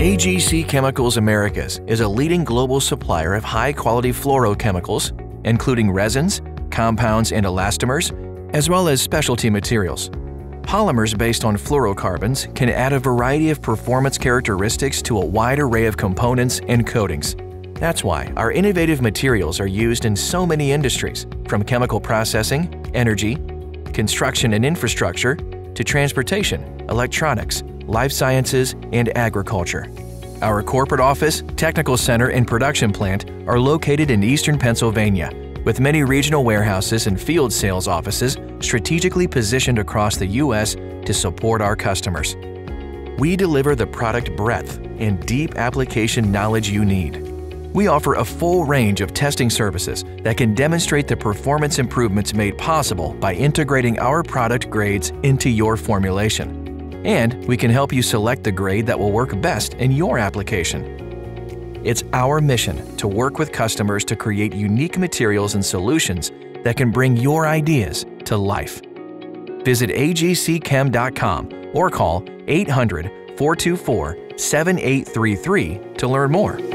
AGC Chemicals Americas is a leading global supplier of high-quality fluorochemicals, including resins, compounds, and elastomers, as well as specialty materials. Polymers based on fluorocarbons can add a variety of performance characteristics to a wide array of components and coatings. That's why our innovative materials are used in so many industries, from chemical processing, energy, construction and infrastructure, to transportation, electronics, life sciences, and agriculture. Our corporate office, technical center, and production plant are located in eastern Pennsylvania, with many regional warehouses and field sales offices strategically positioned across the U.S. to support our customers. We deliver the product breadth and deep application knowledge you need. We offer a full range of testing services that can demonstrate the performance improvements made possible by integrating our product grades into your formulation. And we can help you select the grade that will work best in your application. It's our mission to work with customers to create unique materials and solutions that can bring your ideas to life. Visit agcchem.com or call 800 424 7833 to learn more.